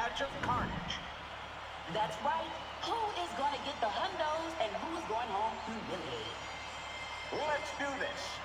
match of carnage. That's right. Who is going to get the hundos and who's going home humiliated? Let's do this.